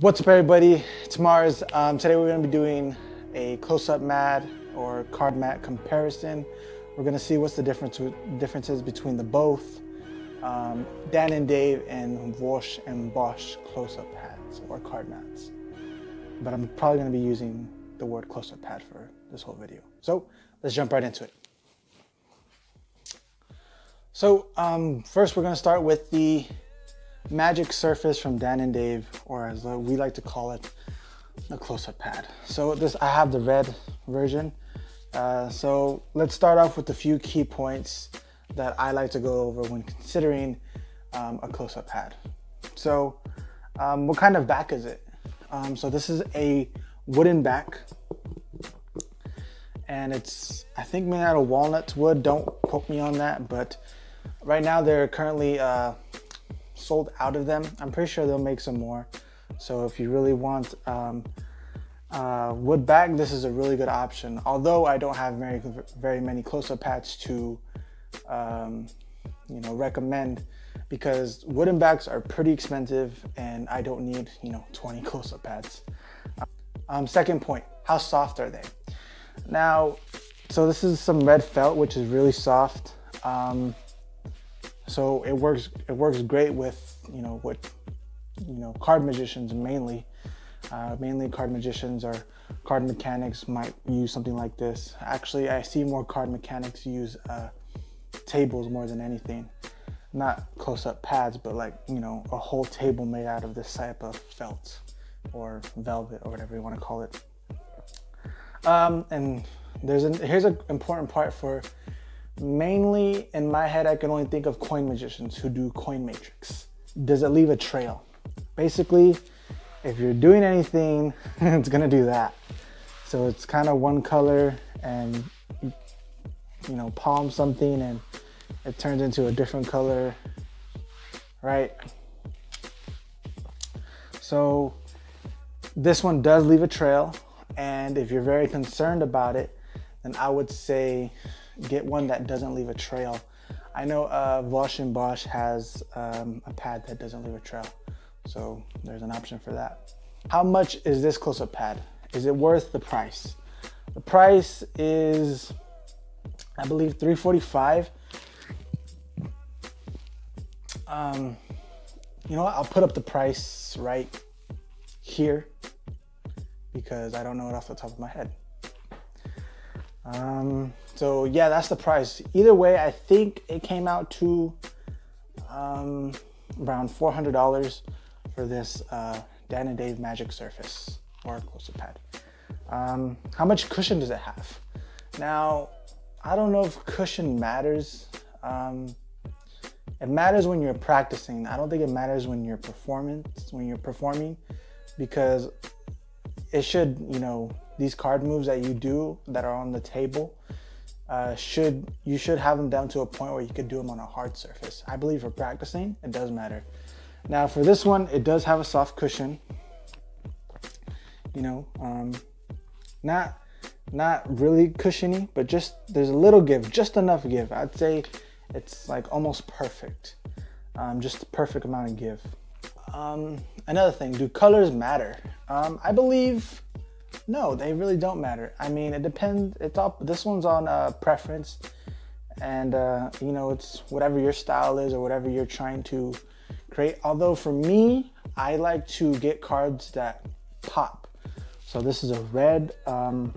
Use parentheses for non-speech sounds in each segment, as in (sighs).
What's up everybody, it's Mars. Um, today we're going to be doing a close-up mat or card mat comparison. We're going to see what's the difference differences between the both um, Dan and Dave and Vosh and Bosch close-up pads or card mats. But I'm probably going to be using the word close-up pad for this whole video. So let's jump right into it. So um, first we're going to start with the magic surface from Dan and Dave, or as we like to call it, the close-up pad. So this, I have the red version. Uh, so let's start off with a few key points that I like to go over when considering um, a close-up pad. So um, what kind of back is it? Um, so this is a wooden back and it's, I think made out of walnut wood. Don't quote me on that, but right now they're currently uh, sold out of them. I'm pretty sure they'll make some more. So if you really want um, uh, wood bag, this is a really good option. Although I don't have very, very many close-up pads to, um, you know, recommend because wooden bags are pretty expensive and I don't need, you know, 20 (laughs) close-up pads. Um, second point, how soft are they? Now, so this is some red felt, which is really soft. Um, so it works it works great with you know what you know card magicians mainly. Uh, mainly card magicians or card mechanics might use something like this. Actually, I see more card mechanics use uh, tables more than anything. Not close-up pads, but like you know a whole table made out of this type of felt or velvet or whatever you want to call it. Um, and there's an here's an important part for Mainly in my head, I can only think of coin magicians who do coin matrix. Does it leave a trail? Basically, if you're doing anything, (laughs) it's gonna do that. So it's kind of one color and you, you know, palm something and it turns into a different color, right? So this one does leave a trail. And if you're very concerned about it, then I would say get one that doesn't leave a trail. I know uh, Vosh and Bosch has um, a pad that doesn't leave a trail. So there's an option for that. How much is this close-up pad? Is it worth the price? The price is, I believe, 345. Um, you know what? I'll put up the price right here because I don't know it off the top of my head. Um, so yeah, that's the price. Either way, I think it came out to um, around $400 for this uh, Dan and Dave Magic Surface or close-up pad. Um, how much cushion does it have? Now, I don't know if cushion matters. Um, it matters when you're practicing. I don't think it matters when you're performing, when you're performing, because it should, you know, these card moves that you do that are on the table uh, should you should have them down to a point where you could do them on a hard surface. I believe for practicing, it does matter. Now for this one, it does have a soft cushion. You know, um, not not really cushiony, but just there's a little give, just enough give. I'd say it's like almost perfect, um, just the perfect amount of give. Um, another thing, do colors matter? Um, I believe no, they really don't matter. I mean, it depends. It's all. This one's on uh, preference, and uh, you know, it's whatever your style is or whatever you're trying to create. Although for me, I like to get cards that pop. So this is a red um,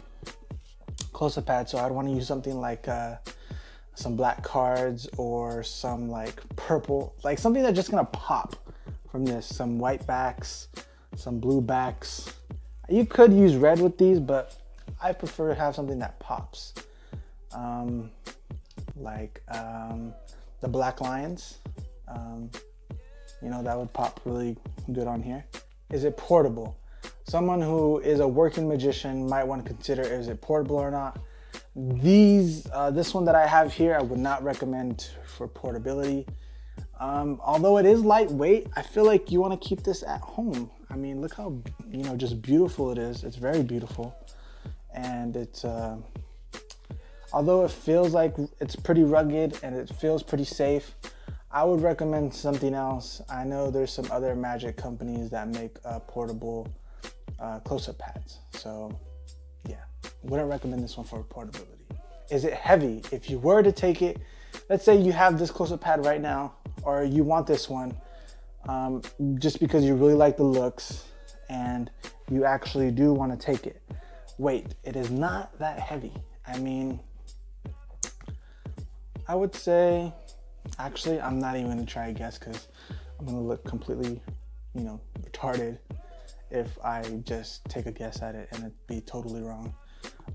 close-up pad. So I'd want to use something like uh, some black cards or some like purple, like something that's just gonna pop from this. Some white backs, some blue backs you could use red with these, but I prefer to have something that pops. Um, like um, the Black Lions. Um, you know, that would pop really good on here. Is it portable? Someone who is a working magician might want to consider is it portable or not. These, uh, this one that I have here, I would not recommend for portability. Um, although it is lightweight, I feel like you want to keep this at home. I mean, look how, you know, just beautiful it is. It's very beautiful. And it's, uh, although it feels like it's pretty rugged and it feels pretty safe, I would recommend something else. I know there's some other magic companies that make uh, portable uh, close-up pads. So yeah, wouldn't recommend this one for portability. Is it heavy? If you were to take it, let's say you have this close-up pad right now, or you want this one, um, just because you really like the looks and you actually do want to take it. Wait, it is not that heavy. I mean, I would say, actually, I'm not even gonna try to guess because I'm gonna look completely, you know, retarded if I just take a guess at it and it be totally wrong.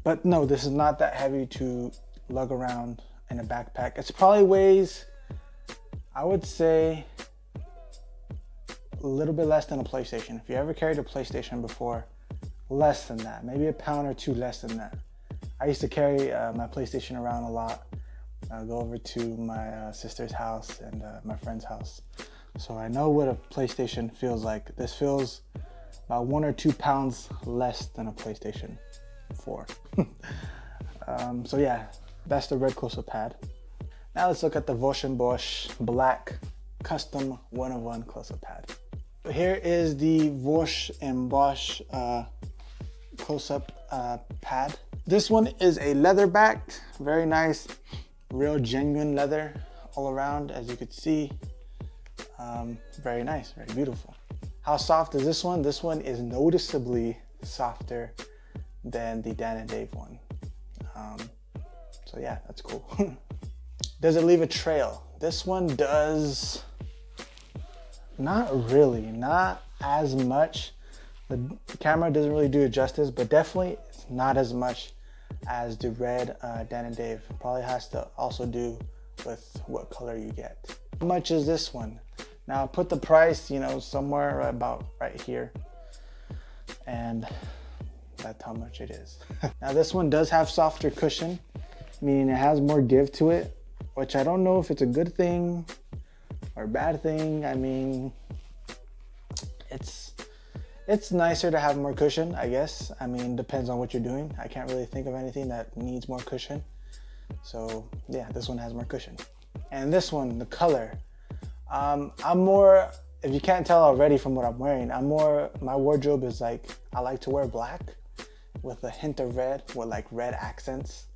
But no, this is not that heavy to lug around in a backpack. It's probably weighs, I would say, a little bit less than a PlayStation. If you ever carried a PlayStation before, less than that, maybe a pound or two less than that. I used to carry uh, my PlayStation around a lot. I go over to my uh, sister's house and uh, my friend's house. So I know what a PlayStation feels like. This feels about one or two pounds less than a PlayStation 4. (laughs) um, so yeah, that's the red close-up pad. Now let's look at the and Bosch black custom one-of-one close-up pad. Here is the Vosh and Bosch uh, close-up uh, pad. This one is a leather backed, very nice, real genuine leather all around, as you could see. Um, very nice, very beautiful. How soft is this one? This one is noticeably softer than the Dan and Dave one. Um, so yeah, that's cool. (laughs) does it leave a trail? This one does not really, not as much. The camera doesn't really do it justice, but definitely it's not as much as the red uh, Dan and Dave. Probably has to also do with what color you get. How much is this one? Now put the price, you know, somewhere about right here. And that's how much it is. (laughs) now this one does have softer cushion, meaning it has more give to it, which I don't know if it's a good thing or bad thing. I mean, it's it's nicer to have more cushion, I guess. I mean, depends on what you're doing. I can't really think of anything that needs more cushion. So yeah, this one has more cushion. And this one, the color, um, I'm more, if you can't tell already from what I'm wearing, I'm more, my wardrobe is like, I like to wear black with a hint of red, with like red accents,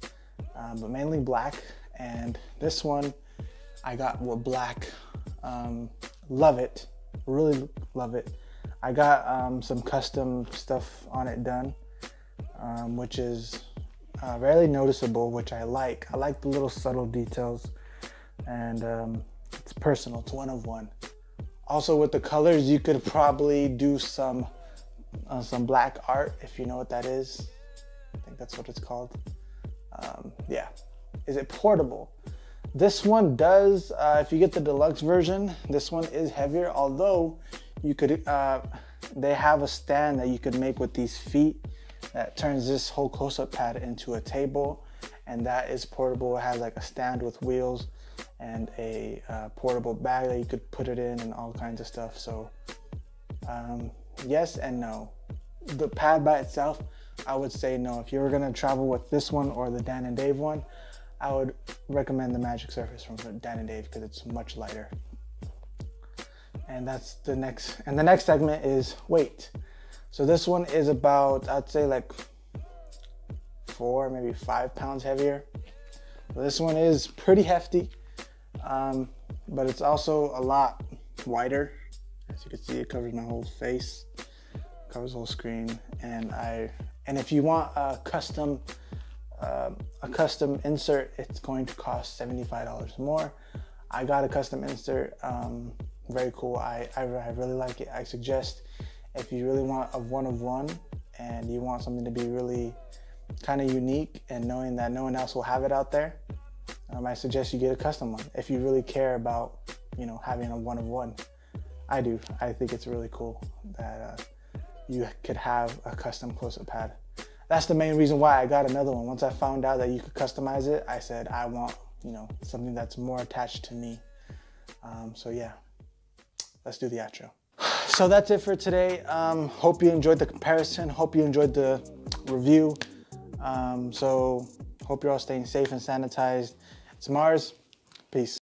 um, but mainly black. And this one, I got with black. Um, love it, really love it. I got um, some custom stuff on it done, um, which is uh, rarely noticeable, which I like. I like the little subtle details and um, it's personal, it's one of one. Also with the colors, you could probably do some uh, some black art if you know what that is. I think that's what it's called. Um, yeah. Is it portable? This one does, uh, if you get the deluxe version, this one is heavier, although you could, uh, they have a stand that you could make with these feet that turns this whole close-up pad into a table and that is portable. It has like a stand with wheels and a uh, portable bag that you could put it in and all kinds of stuff. So um, yes and no. The pad by itself, I would say no. If you were gonna travel with this one or the Dan and Dave one, I would recommend the Magic Surface from Dan and Dave because it's much lighter. And that's the next, and the next segment is weight. So this one is about, I'd say like four, maybe five pounds heavier. This one is pretty hefty um, but it's also a lot wider. As you can see, it covers my whole face, covers the whole screen. And I, and if you want a custom, uh, a custom insert, it's going to cost $75 more. I got a custom insert, um, very cool. I, I, I really like it. I suggest if you really want a one of one and you want something to be really kind of unique and knowing that no one else will have it out there, um, I suggest you get a custom one if you really care about, you know, having a one of one. I do. I think it's really cool that uh, you could have a custom close-up pad. That's the main reason why I got another one. Once I found out that you could customize it, I said I want, you know, something that's more attached to me. Um, so yeah, let's do the outro. (sighs) So that's it for today. Um, hope you enjoyed the comparison. Hope you enjoyed the review. Um, so hope you're all staying safe and sanitized. It's Mars. Peace.